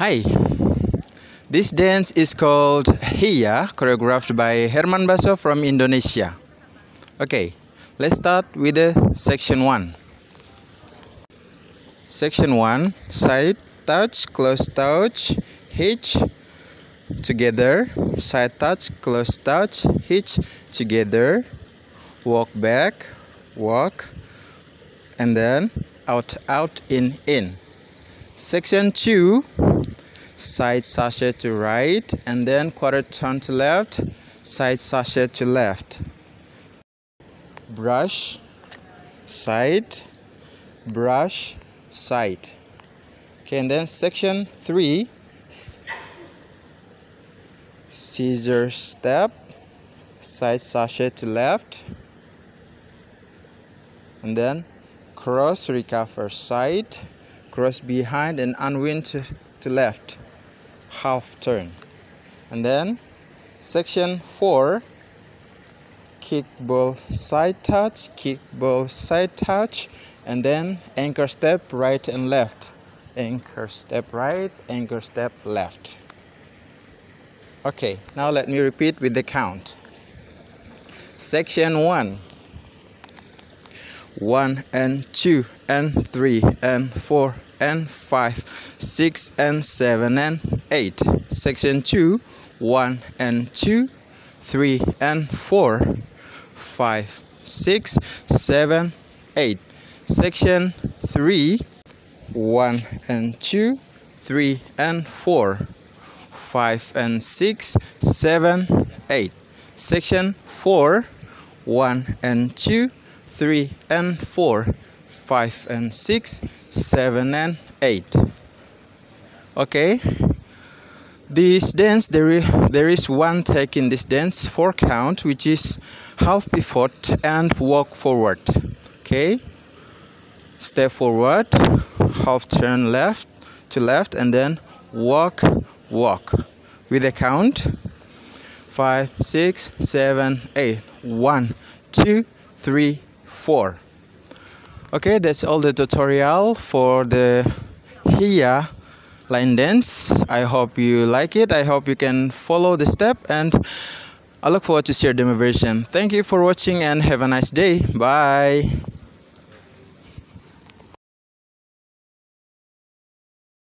Hi. This dance is called Heya, choreographed by Herman Baso from Indonesia. Okay, let's start with the section 1. Section 1 Side touch, close touch, hitch together, side touch, close touch, hitch together, walk back, walk, and then out, out, in, in. Section 2 side sashay to right and then quarter turn to left side sashay to left. Brush side brush side. Okay and then section 3 scissor step side sashay to left and then cross recover side cross behind and unwind to, to left half turn. And then section 4 kick ball side touch kick ball side touch and then anchor step right and left. Anchor step right anchor step left. Okay now let me repeat with the count. Section 1 1 and 2 and 3 and 4 and 5 6 and 7 and 8 section 2 1 and 2 3 and 4 5 6 7 8 section 3 1 and 2 3 and 4 5 and 6 7 8 section 4 1 and 2 3 and 4 5 and 6 7 and 8 okay. This dance there is, there is one tag in this dance four count which is half pivot and walk forward. Okay. Step forward half turn left to left and then walk walk. With a count five six seven eight. One two three four okay that's all the tutorial for the Heya line dance. I hope you like it. I hope you can follow the step and i look forward to share version thank you for watching and have a nice day. Bye